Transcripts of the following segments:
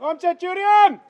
Omce Julian.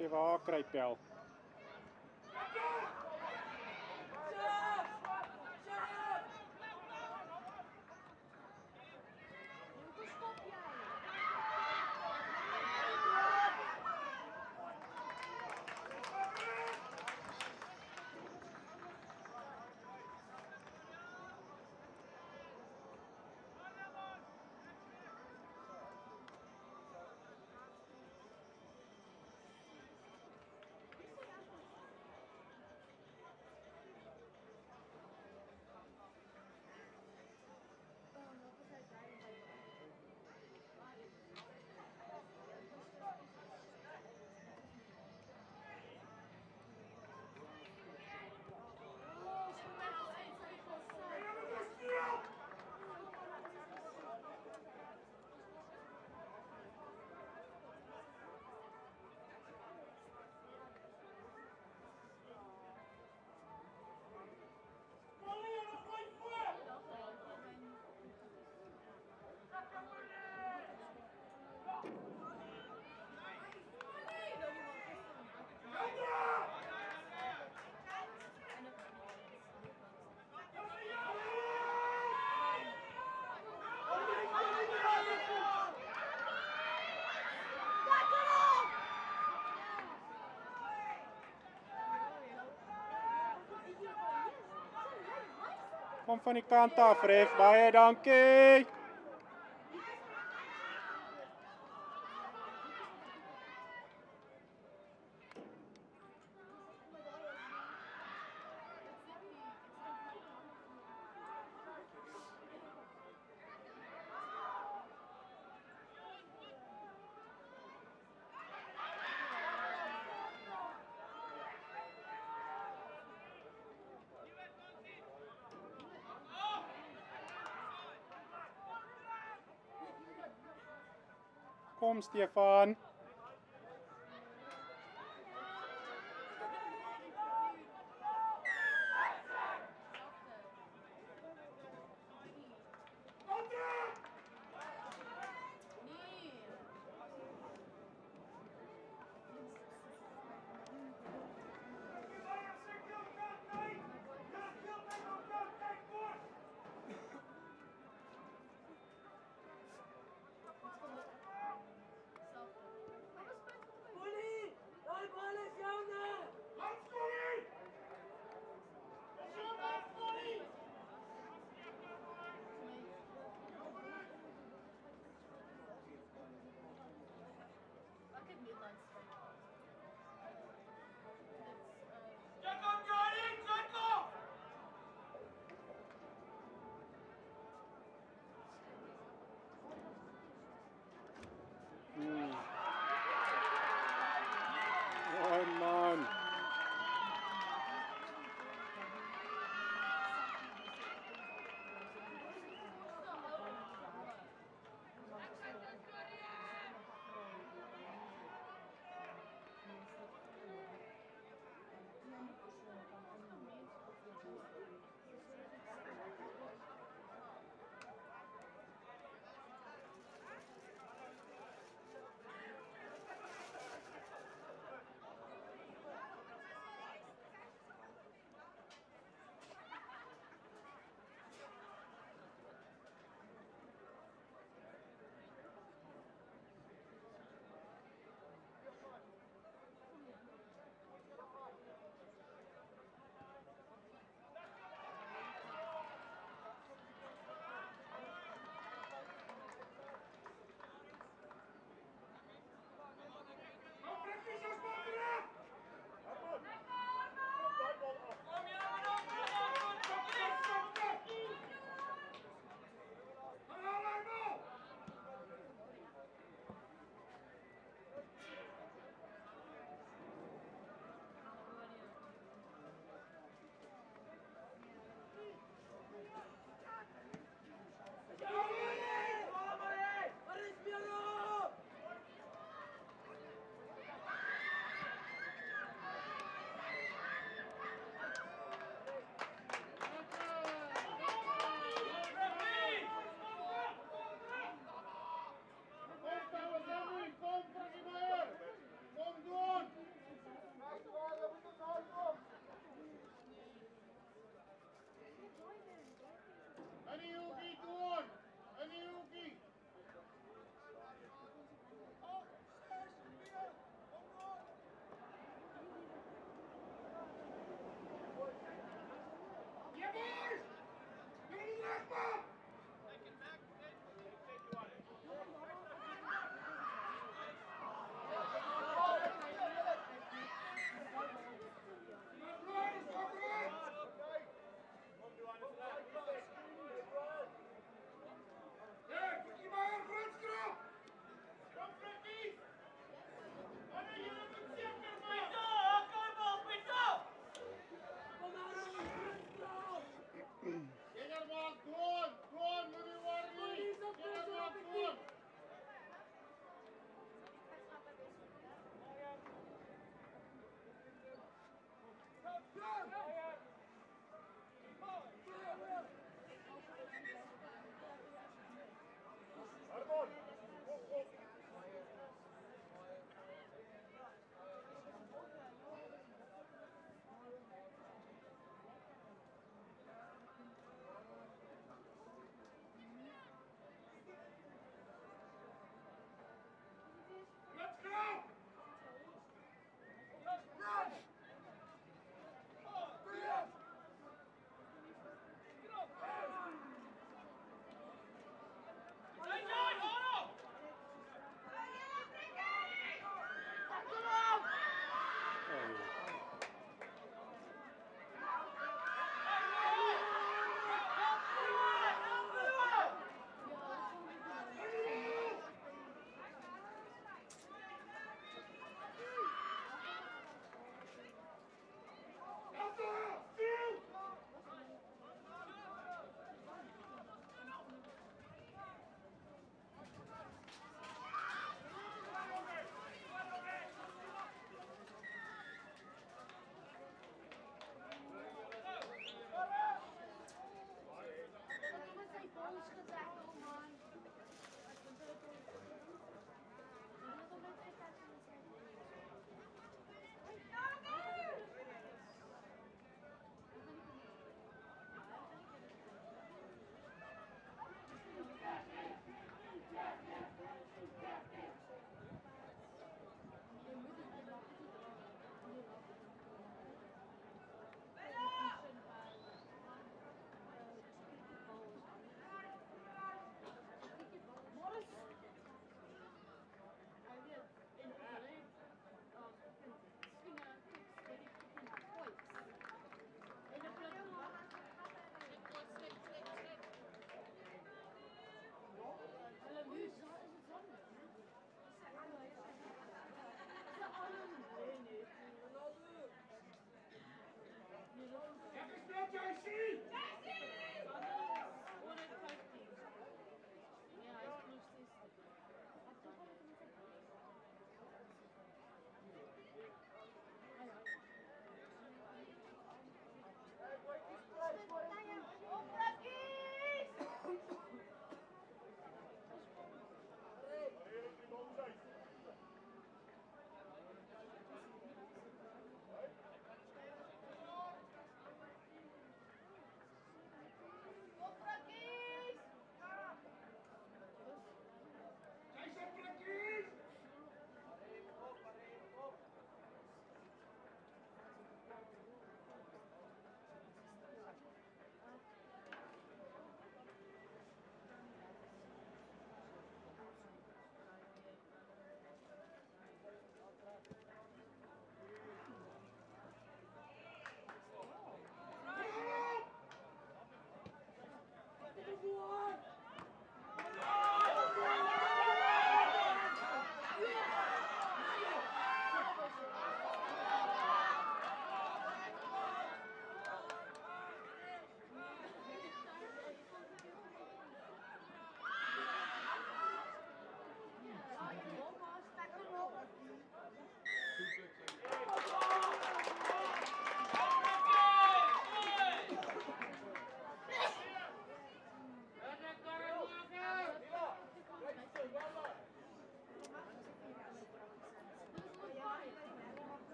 Teve a ocra e. Kom van die kant af, ref. Baie dankie. Sturms, die erfahren,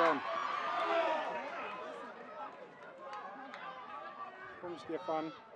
on. Comes Stefan.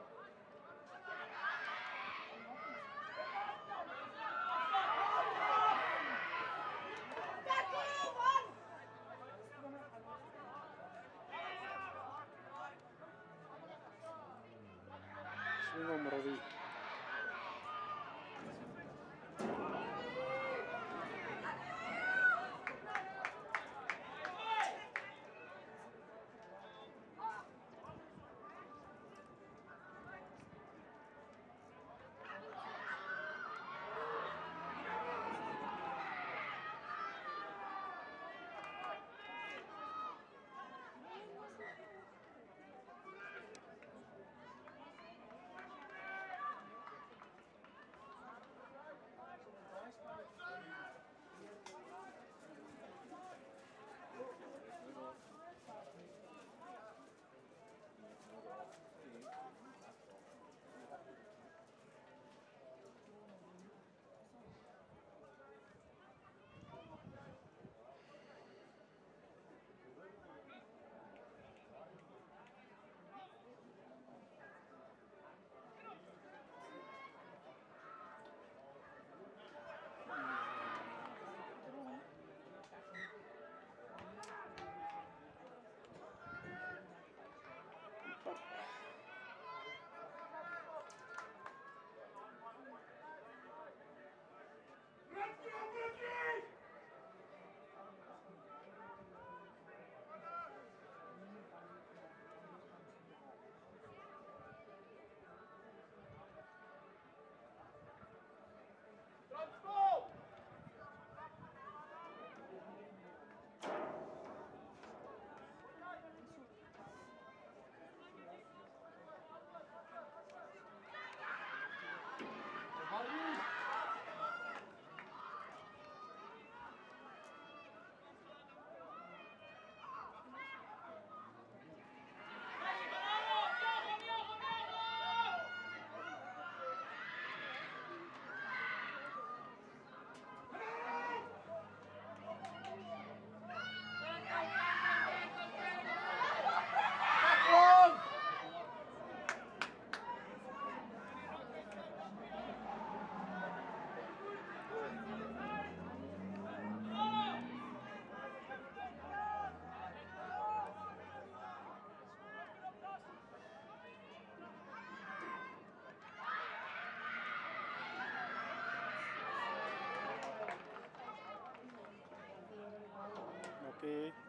पे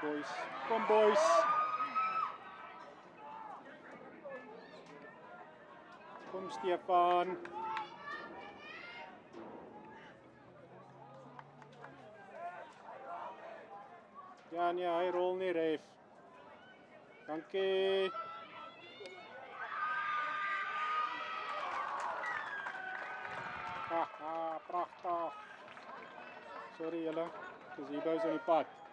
boys, kom boys. Kom Stefan. Ja nee, hy rol nie ref. Dankie. Haha, pragtig. Sorry julle, dis hier bous aan die pad.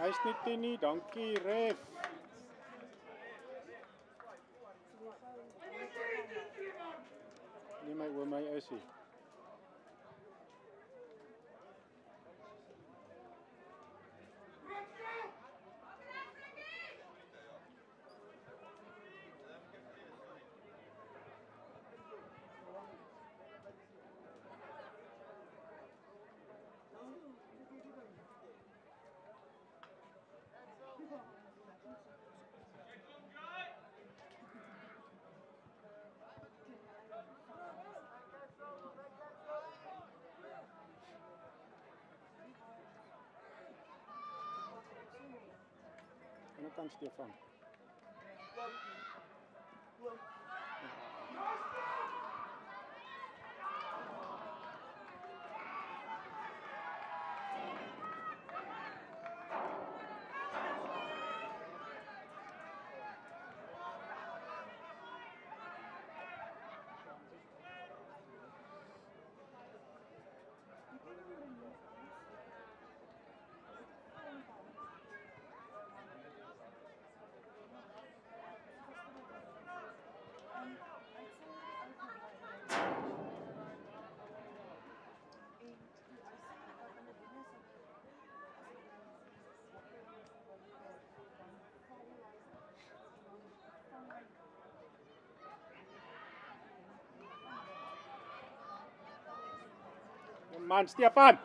Hy's nie 10 nie. Dankie, ref. Nee my oom, hy is hy. um steal from Man, Stefan.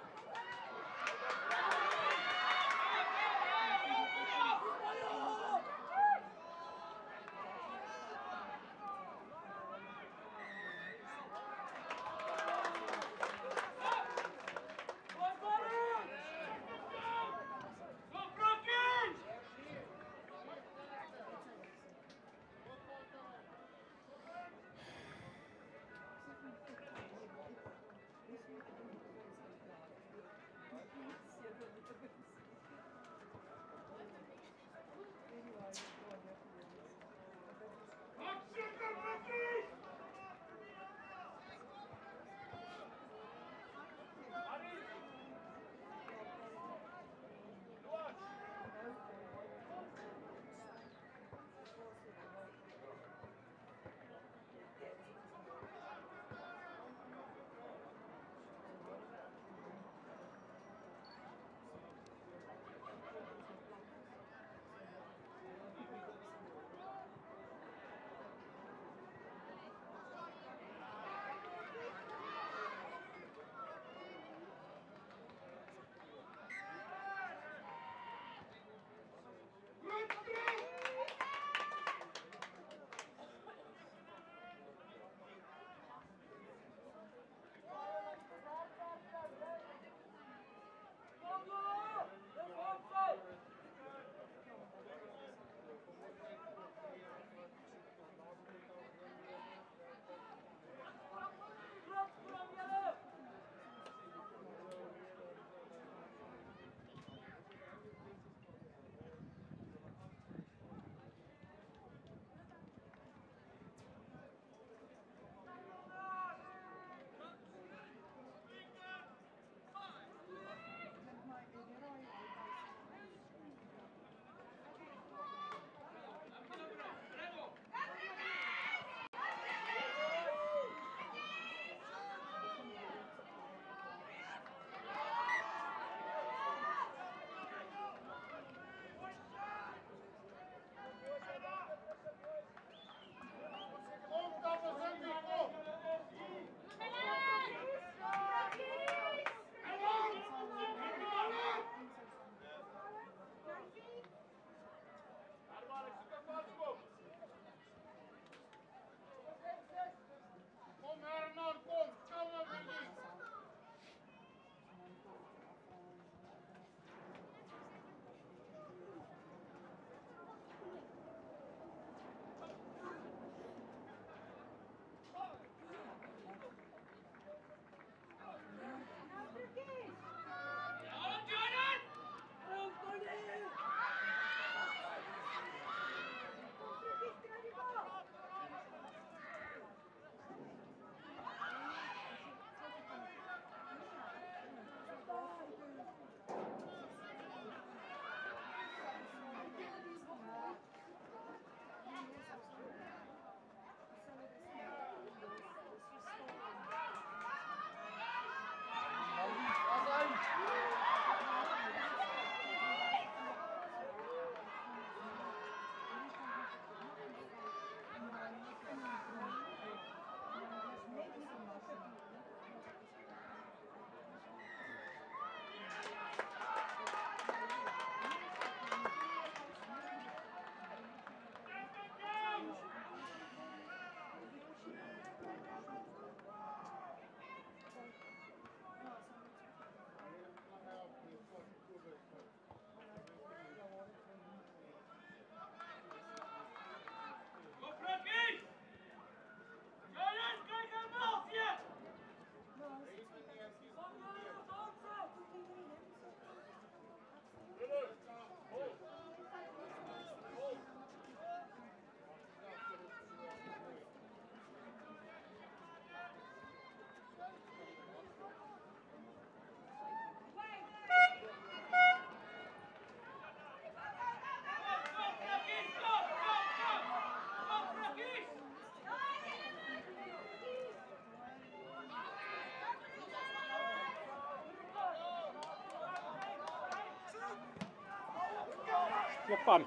Stefan.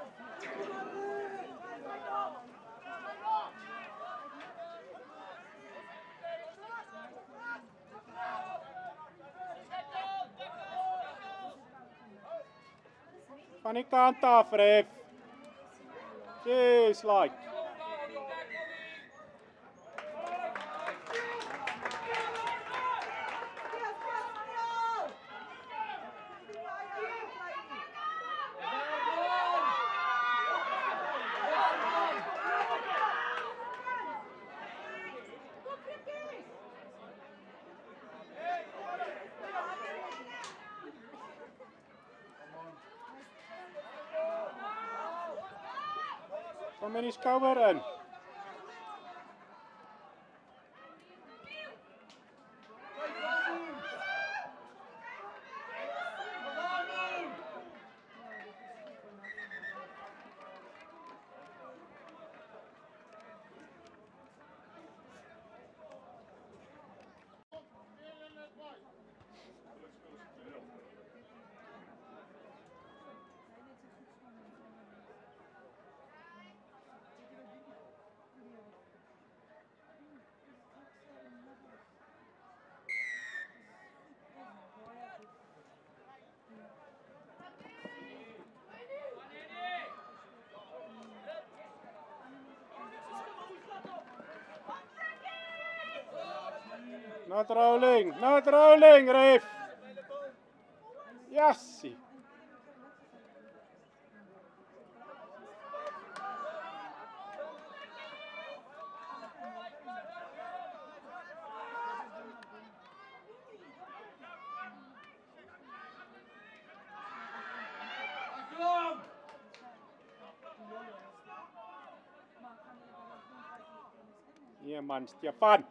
Van die kant af, like. his power in. Not rolling, not rolling, ref. Jassie. Nee man, Stefan.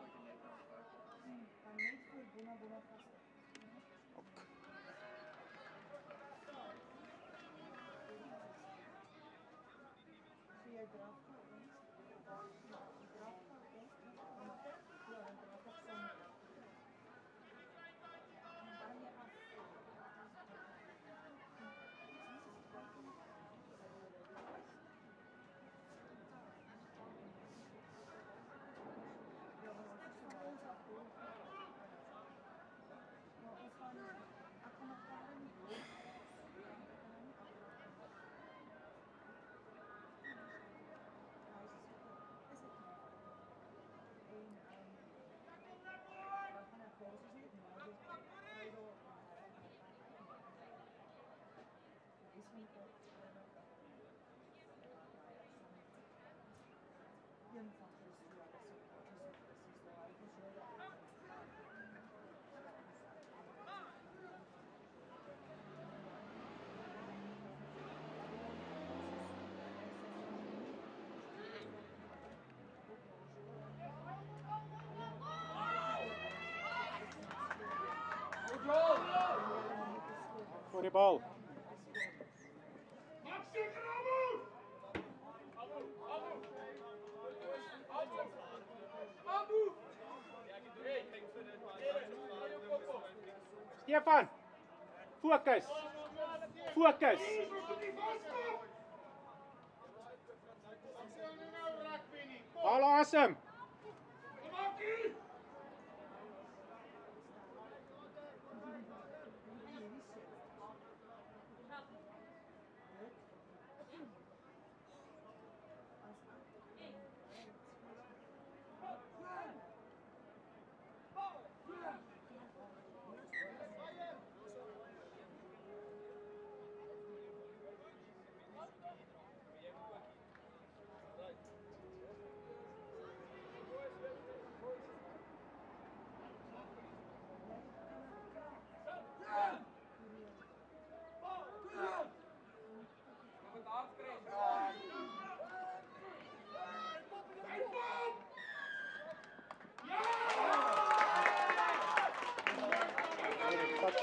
Good ball. Stefan, focus, focus. Ball awesome.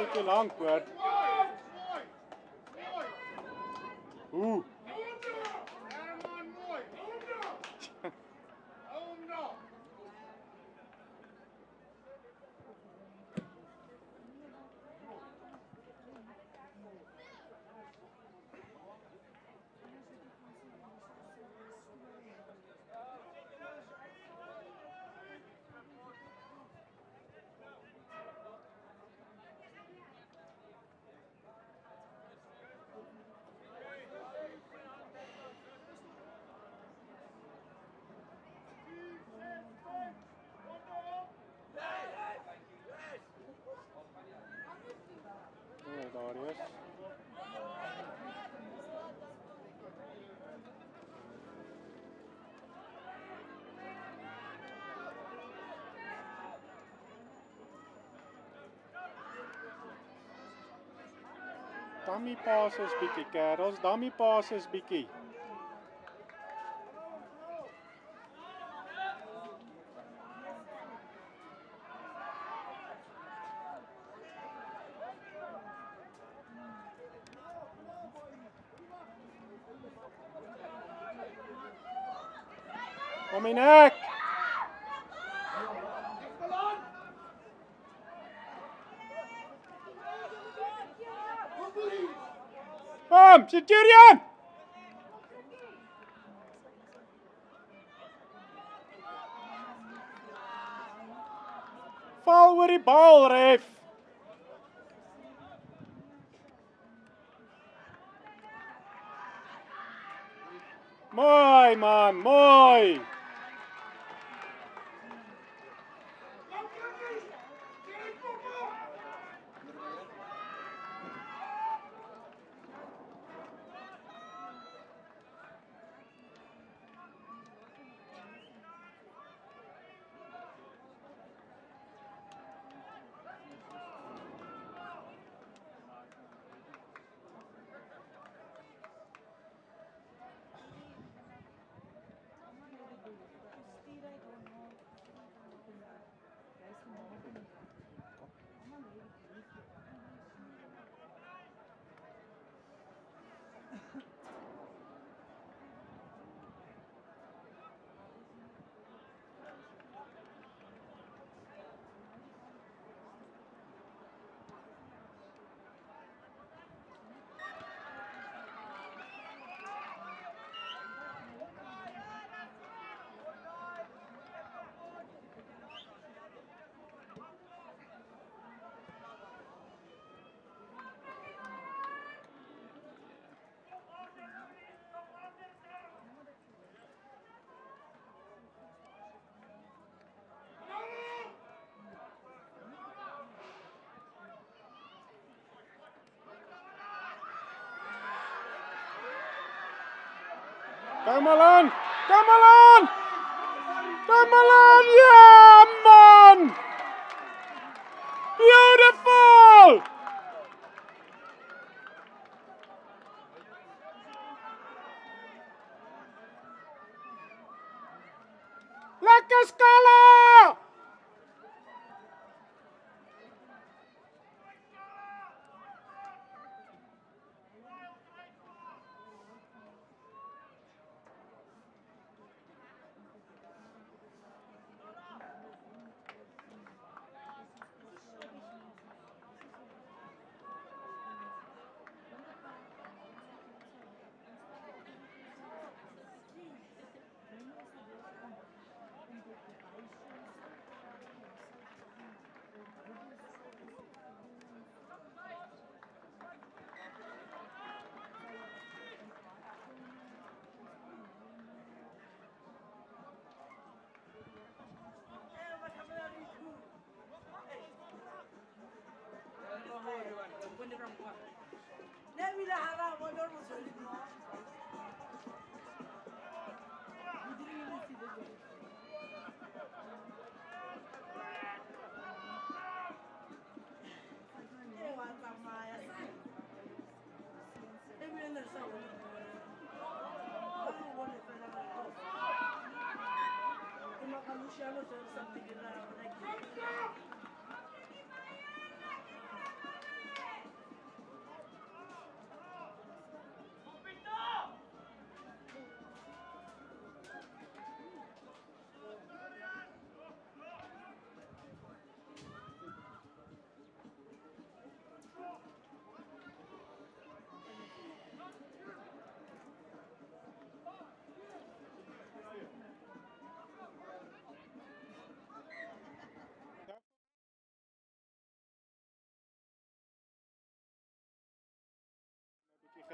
took you long, bud. Ooh. Dá-me posses, Biki Carlos, Dá-me posses, Biki. Dominic! Junior! Junior! come along come along Yeah, man! perempuan Dia bila haram modal musuh Luciano, se eu não sabia que ele era moleque.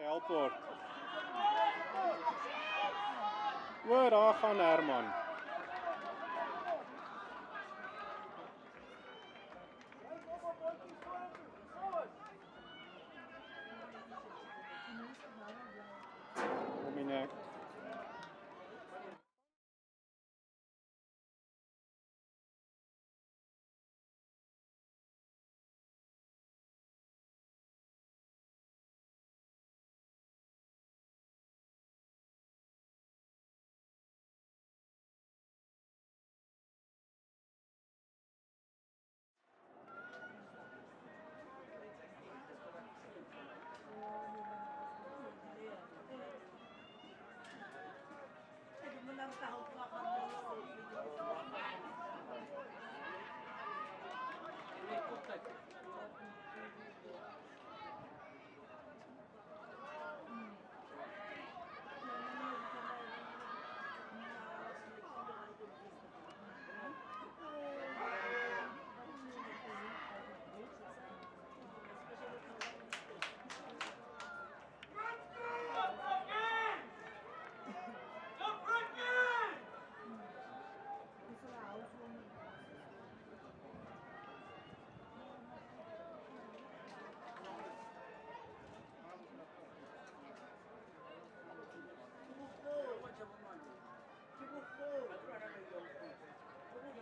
Gehelp word. O, daar gaan Herman.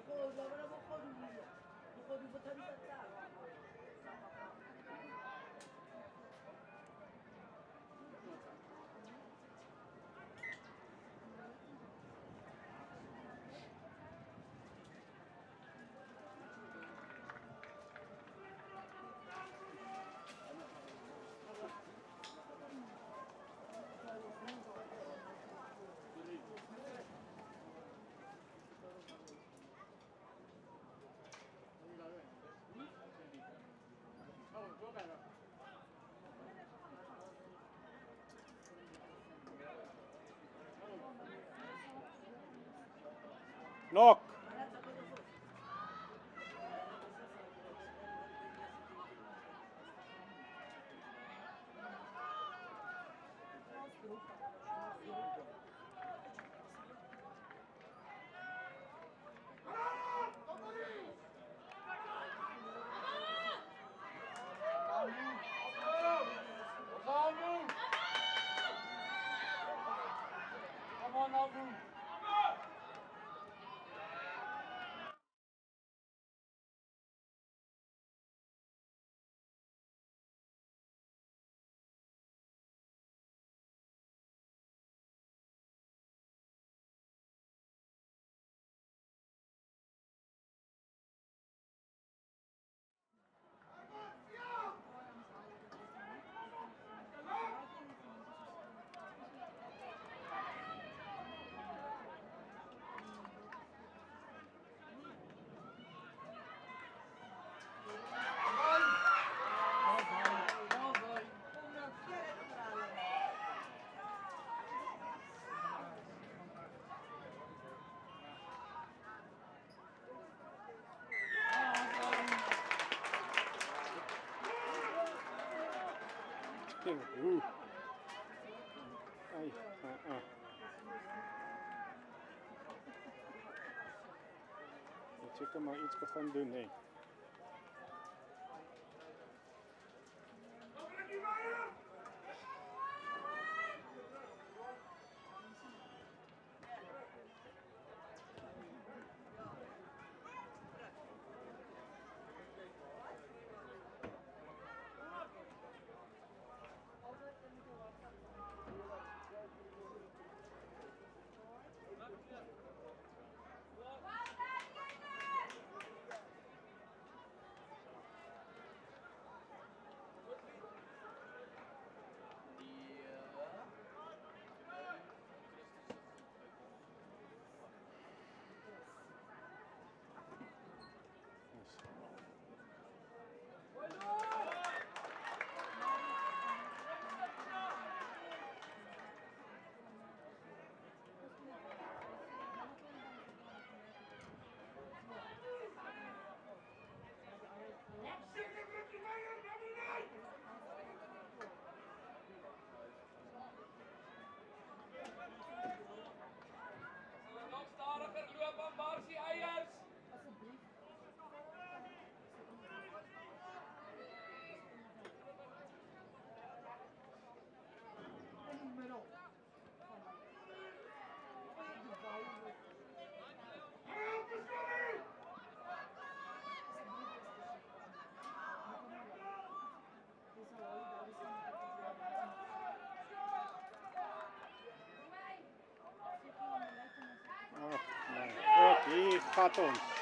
خود لابرا بخور بخور بخور No Ik Oeh. Er maar iets van doen, nee. Cartoons.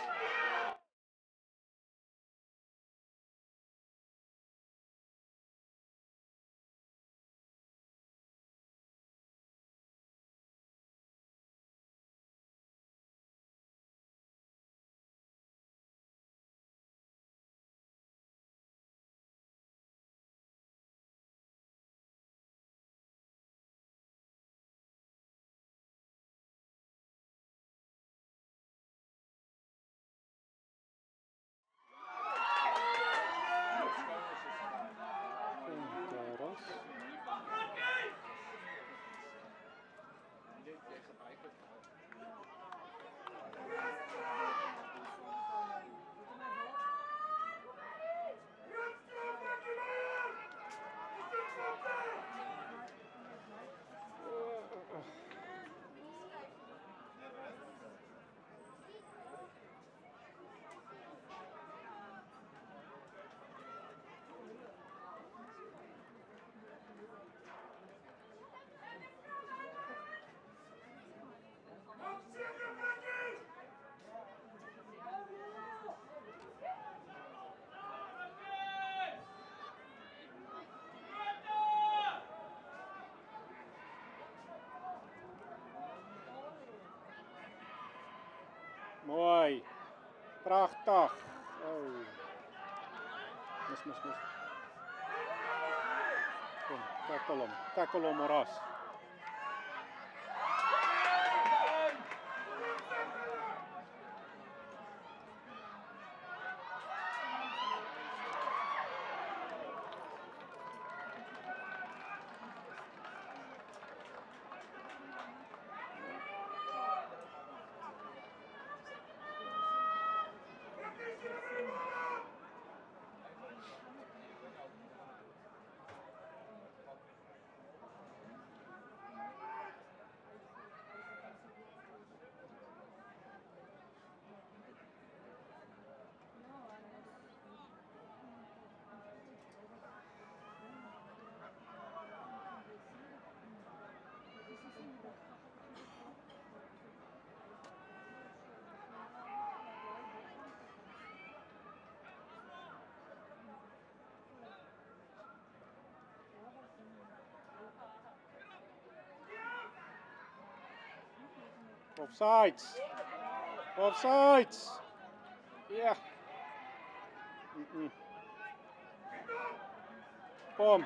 Mooi. Pragtig. Oh. Mis mis mis. Kom, tackle hom. Tackle Moras. Off sides. Off sides. Yeah. Boom.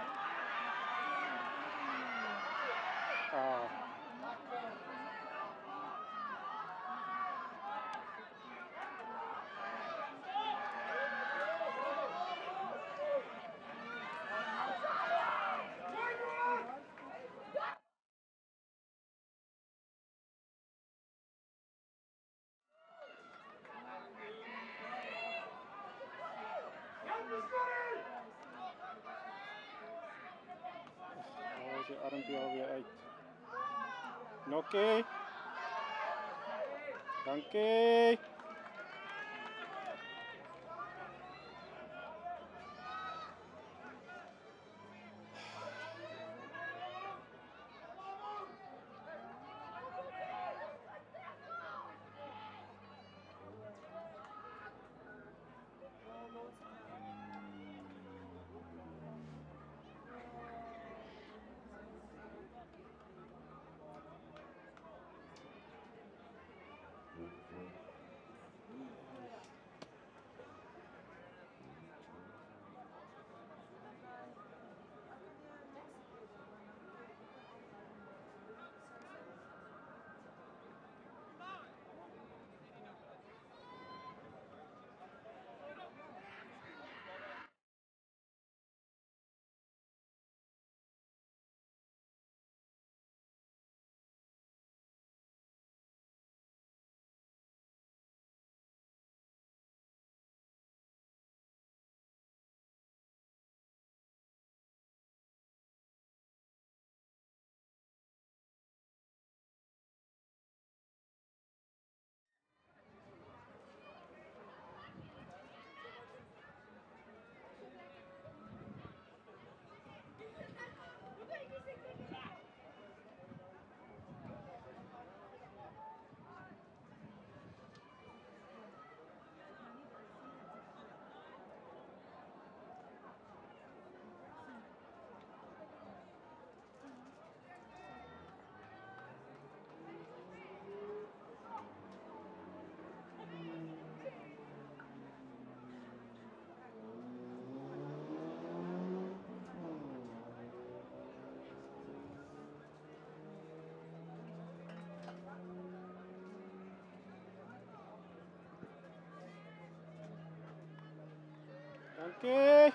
ok.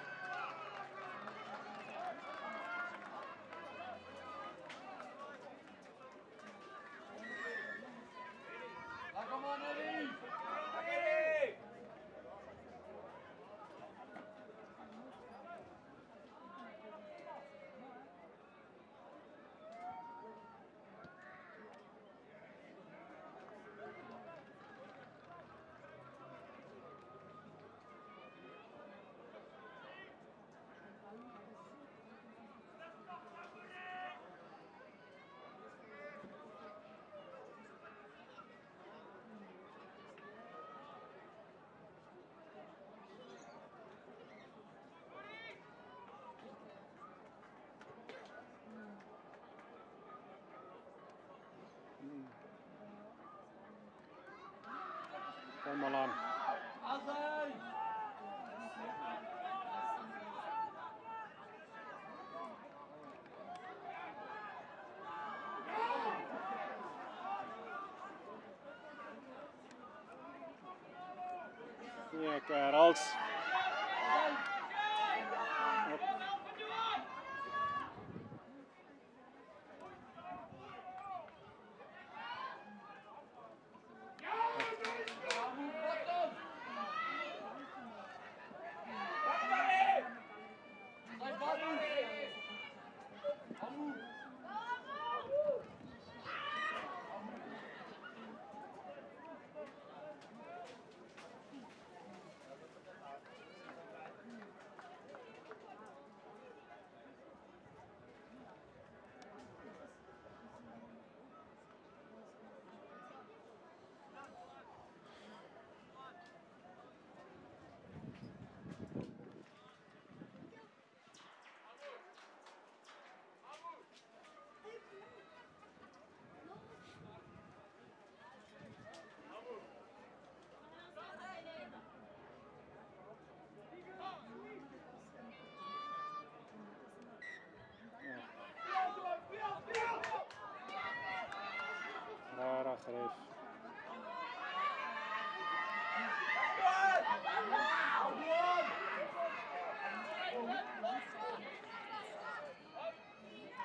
Jumalaan. Ja, Karels. frente.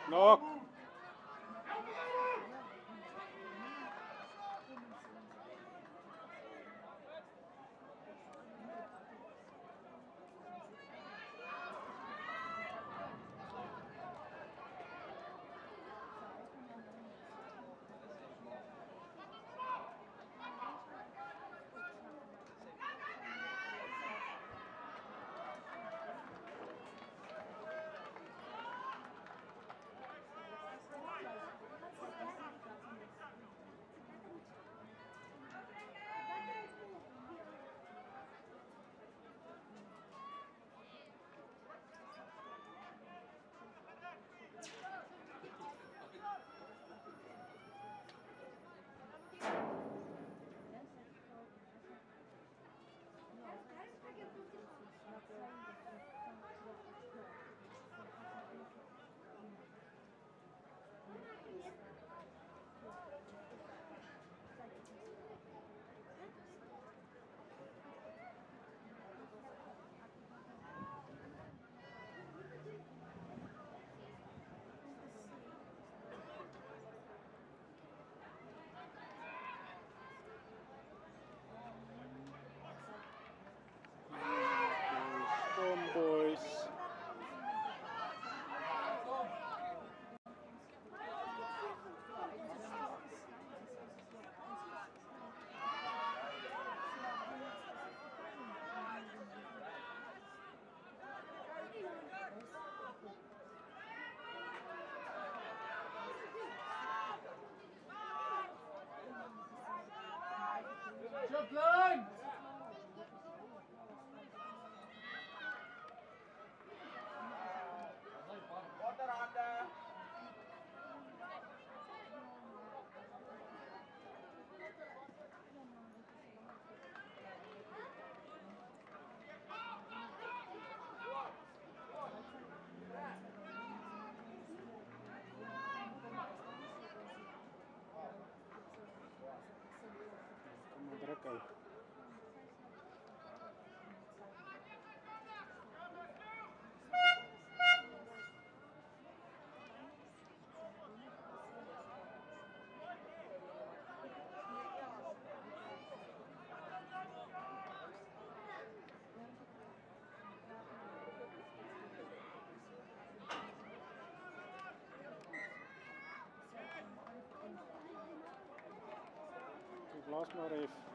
Knock. last maar even.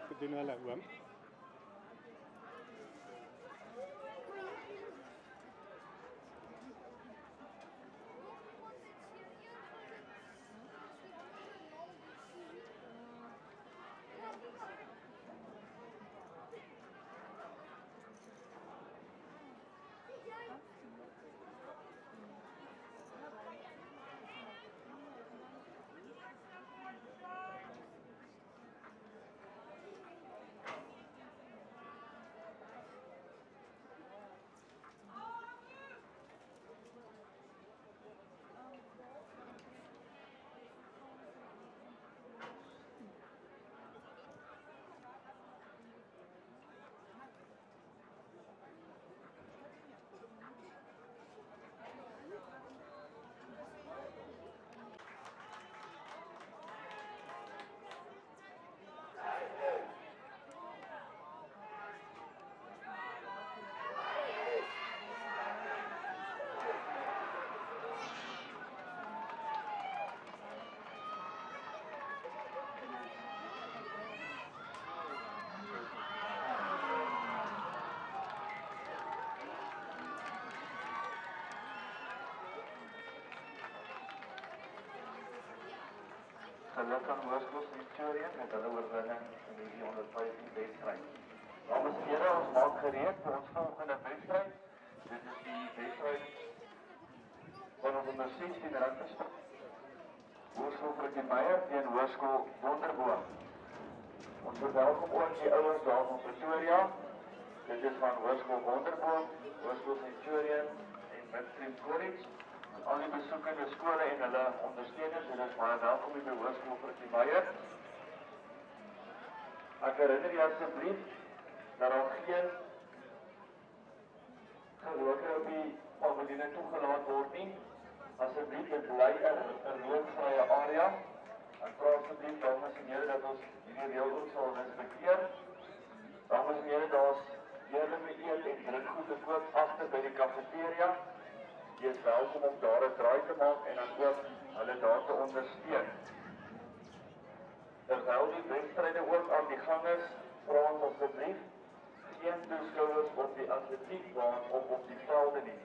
for Cardinal at Wemp. Geluk aan Hoërskool Centurion met hulle oorwinning in die 115 wedstryd. Dames en here, ons maak gereed vir ons volgende wedstryd. Dit is die wedstryd van ons onder 16 rugby. Hoërskool Frikkie Meyer teen Hoërskool Wonderboom. Ons verwelkom ook die ouers daar van Pretoria. Dit is van Hoërskool Wonderboom, Hoërskool Centurion en Midstream College. Al die besoekende skole en hulle ondersteuners, hulle is baie welkom hier by Hoërskool Frikkie Meyer. Ek herinner jou asseblief dat daar geen geloke op die pavilion toegelaat word nie. Asseblief dit bly 'n rookvrye area. Ek vra asseblief dames en here dat ons hierdie reël ook sal respekteer. Dames en here, daar's heerlike eet en drinkgoed te koop agter by die kafeteria. Jy is welkom om daar 'n draai te maak en dan ook hulle daar te ondersteun. Terwyl die wedstryde ook aan die gang is, vra ons asseblief geen toeskouers op die atletiekbaan of op die velde nie.